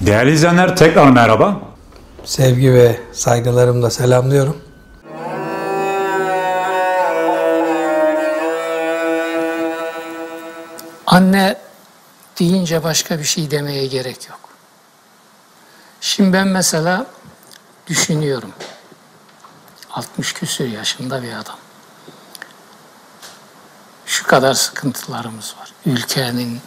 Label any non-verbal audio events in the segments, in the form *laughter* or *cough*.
Değerli izleyenler tekrar merhaba. Sevgi ve saygılarımla selamlıyorum. Anne deyince başka bir şey demeye gerek yok. Şimdi ben mesela düşünüyorum. 60 küsür yaşında bir adam. Şu kadar sıkıntılarımız var. Ülkenin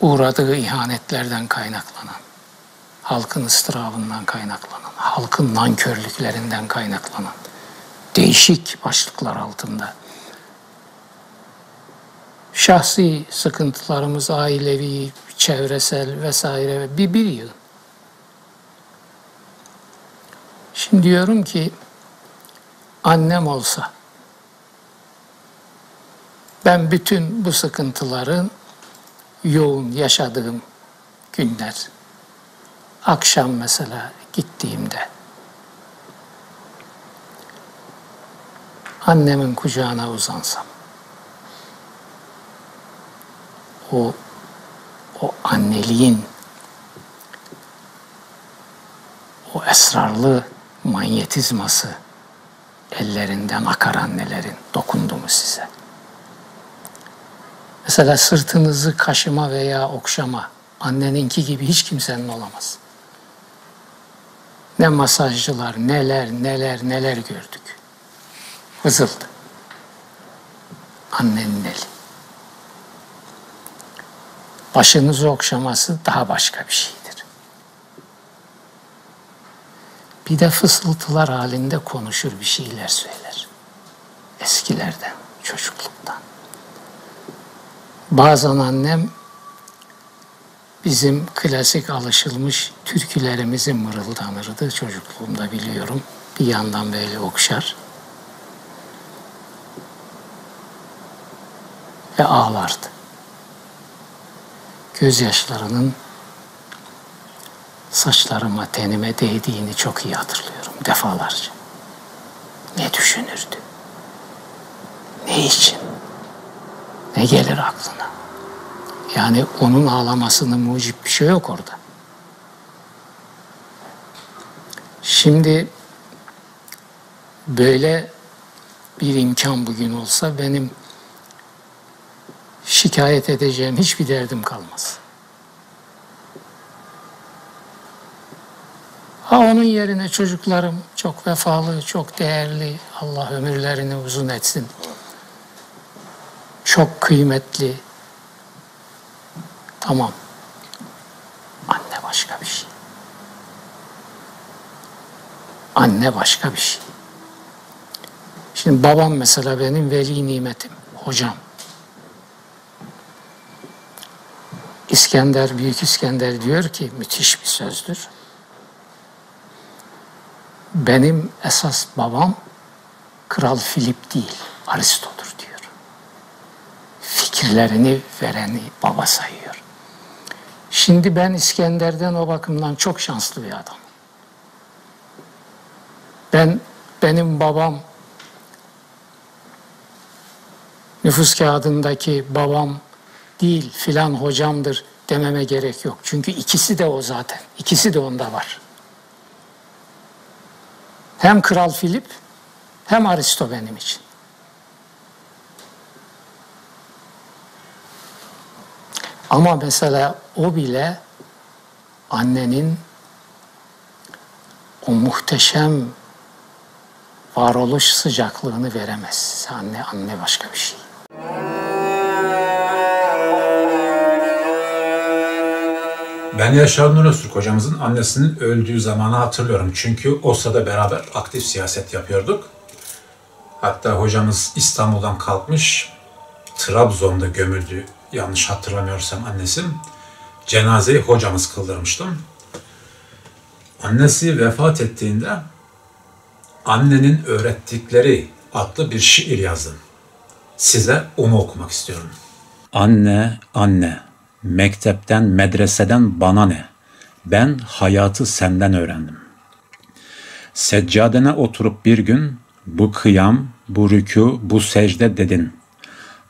uğradığı ihanetlerden kaynaklanan, halkın ıstırabından kaynaklanan, halkın nankörlüklerinden kaynaklanan değişik başlıklar altında şahsi sıkıntılarımız, ailevi, çevresel vesaire bir bir yığın. Şimdi diyorum ki annem olsa ben bütün bu sıkıntıların yoğun yaşadığım günler akşam mesela gittiğimde annemin kucağına uzansam o o anneliğin o esrarlı manyetizması ellerinden akar annelerin dokundu mu size? Mesela sırtınızı kaşıma veya okşama anneninki gibi hiç kimsenin olamaz. Ne masajcılar, neler, neler, neler gördük. Vızıldı. Annenin Başınızı okşaması daha başka bir şeydir. Bir de fısıltılar halinde konuşur bir şeyler söyler. Eskilerden, çocukluktan. Bazen annem bizim klasik alışılmış türkülerimizi mırıldanırdı çocukluğumda biliyorum. Bir yandan böyle okşar ve ağlardı. Gözyaşlarının saçlarıma, tenime değdiğini çok iyi hatırlıyorum defalarca. Ne düşünürdü? Ne için? Ne gelir aklına? Yani onun ağlamasının mucip bir şey yok orada. Şimdi böyle bir imkan bugün olsa benim şikayet edeceğim hiçbir derdim kalmaz. Ha onun yerine çocuklarım çok vefalı, çok değerli. Allah ömürlerini uzun etsin. Çok kıymetli. Tamam. Anne başka bir şey. Anne başka bir şey. Şimdi babam mesela benim veli nimetim, hocam. İskender, Büyük İskender diyor ki müthiş bir sözdür. Benim esas babam Kral Filip değil, Aristo'dur diyor. Fikirlerini vereni baba sayıyor. Şimdi ben İskender'den o bakımdan çok şanslı bir adam. Ben benim babam nüfus kağıdındaki babam değil filan hocamdır dememe gerek yok. Çünkü ikisi de o zaten. İkisi de onda var. Hem Kral Filip hem Aristo benim için. Ama mesela o bile annenin o muhteşem varoluş sıcaklığını veremez. Anne anne başka bir şey. Ben Yaşar Nur Öztürk hocamızın annesinin öldüğü zamanı hatırlıyorum. Çünkü o sırada beraber aktif siyaset yapıyorduk. Hatta hocamız İstanbul'dan kalkmış, Trabzon'da gömüldü yanlış hatırlamıyorsam annesim. Cenazeyi hocamız kıldırmıştım. Annesi vefat ettiğinde Annenin Öğrettikleri adlı bir şiir yazdım. Size onu okumak istiyorum. Anne, anne, mektepten, medreseden bana ne? Ben hayatı senden öğrendim. Seccadene oturup bir gün bu kıyam, bu rükû, bu secde dedin.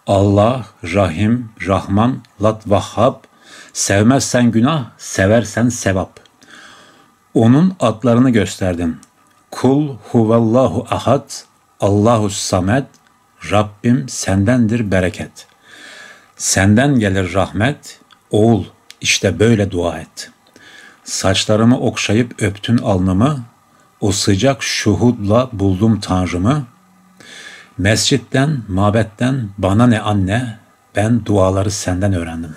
Allah, Rahim, Rahman, Lat Vahhab, sevmezsen günah, seversen sevap. Onun adlarını gösterdin. Kul huvallahu ahad, Allahu samed, Rabbim sendendir bereket. Senden gelir rahmet, oğul işte böyle dua et. Saçlarımı okşayıp öptün alnımı, o sıcak şuhudla buldum Tanrımı. Mescitten, mabetten bana ne anne, ben duaları senden öğrendim.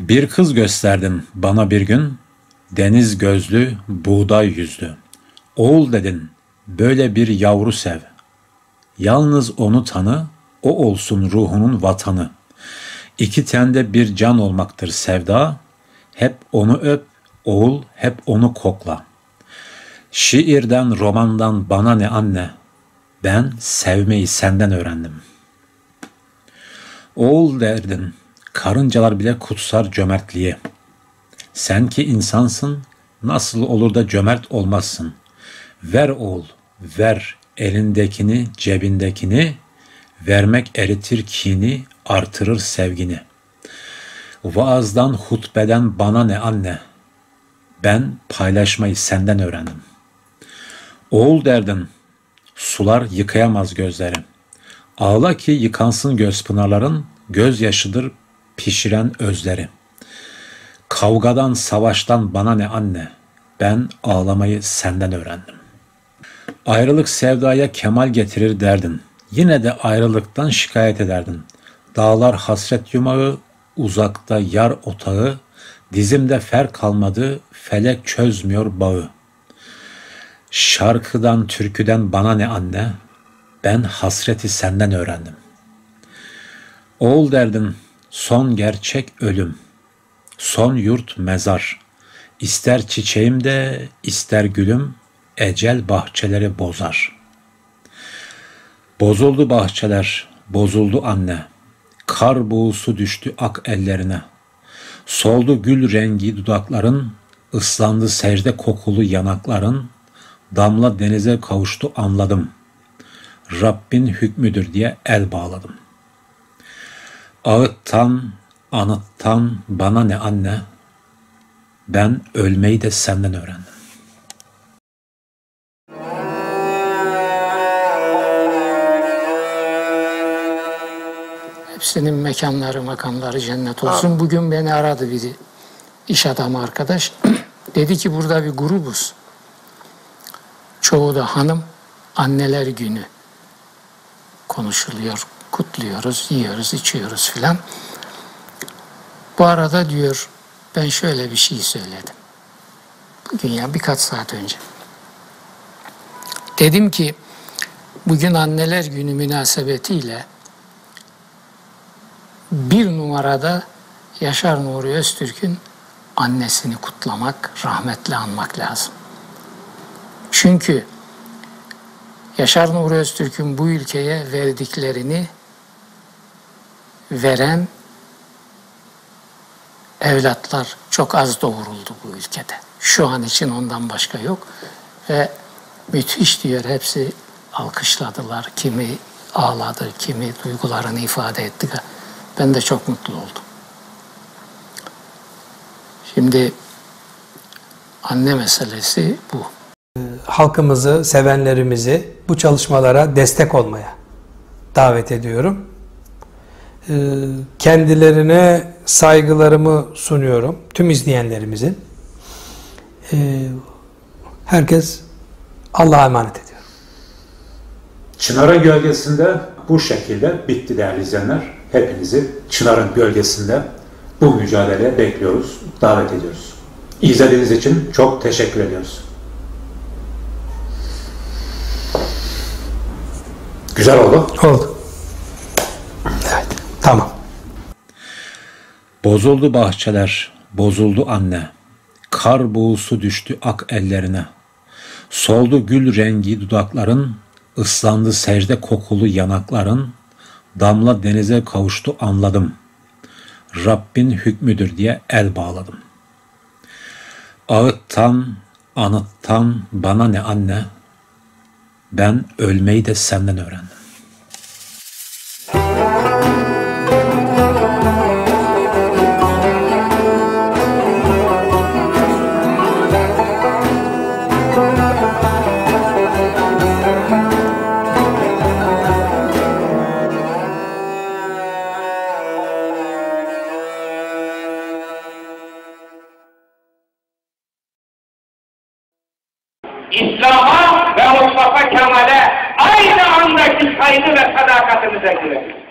Bir kız gösterdin bana bir gün, deniz gözlü, buğday yüzlü. Oğul dedin, böyle bir yavru sev. Yalnız onu tanı, o olsun ruhunun vatanı. İki tende bir can olmaktır sevda, hep onu öp, oğul hep onu kokla. Şiirden, romandan bana ne anne, ben sevmeyi senden öğrendim. Oğul derdin, karıncalar bile kutsar cömertliği. Sen ki insansın, nasıl olur da cömert olmazsın. Ver oğul, ver elindekini, cebindekini, vermek eritir kini, artırır sevgini. Vaazdan, hutbeden bana ne anne, ben paylaşmayı senden öğrendim. Oğul derdin, sular yıkayamaz gözleri. Ağla ki yıkansın göz pınarların, gözyaşıdır pişiren özleri. Kavgadan, savaştan bana ne anne, ben ağlamayı senden öğrendim. Ayrılık sevdaya kemal getirir derdin. Yine de ayrılıktan şikayet ederdin. Dağlar hasret yumağı, uzakta yar otağı, dizimde fer kalmadı, felek çözmüyor bağı. Şarkıdan, türküden bana ne anne, ben hasreti senden öğrendim. Oğul derdin, son gerçek ölüm, son yurt mezar. İster çiçeğim de, ister gülüm, ecel bahçeleri bozar. Bozuldu bahçeler, bozuldu anne. Kar buğusu düştü ak ellerine. Soldu gül rengi dudakların, ıslandı secde kokulu yanakların, damla denize kavuştu anladım. Rabbin hükmüdür diye el bağladım. Ağıttan, anıttan bana ne anne, ben ölmeyi de senden öğrendim. Hepsinin mekanları, makamları cennet olsun. Bugün beni aradı biri. iş adamı arkadaş. *clears throat* Dedi ki burada bir grubuz. Çoğu da hanım. Anneler günü konuşuluyor, kutluyoruz, yiyoruz, içiyoruz filan. Bu arada diyor ben şöyle bir şey söyledim. Bugün ya birkaç saat önce. Dedim ki bugün anneler günü münasebetiyle bir numarada Yaşar Nuri Öztürk'ün annesini kutlamak, rahmetle anmak lazım. Çünkü Yaşar Nuri Öztürk'ün bu ülkeye verdiklerini veren evlatlar çok az doğuruldu bu ülkede. Şu an için ondan başka yok. Ve müthiş diyor hepsi alkışladılar. Kimi ağladı, kimi duygularını ifade etti. Ben de çok mutlu oldum. Şimdi anne meselesi bu. Halkımızı, sevenlerimizi bu çalışmalara destek olmaya davet ediyorum. Ee, kendilerine saygılarımı sunuyorum. Tüm izleyenlerimizin. Ee, herkes Allah'a emanet ediyor. Çınar'ın gölgesinde bu şekilde bitti değerli izleyenler. Hepinizi Çınar'ın gölgesinde bu mücadeleye bekliyoruz, davet ediyoruz. İzlediğiniz için çok teşekkür ediyoruz. Güzel oldu. Oldu. Evet. Tamam. Bozuldu bahçeler, bozuldu anne. Kar buğusu düştü ak ellerine. Soldu gül rengi dudakların, ıslandı secde kokulu yanakların, damla denize kavuştu anladım. Rabbin hükmüdür diye el bağladım. Ağıttan, anıttan bana ne anne, ben ölmeyi de senden öğrendim. aynı ve sadakatini sergiledik.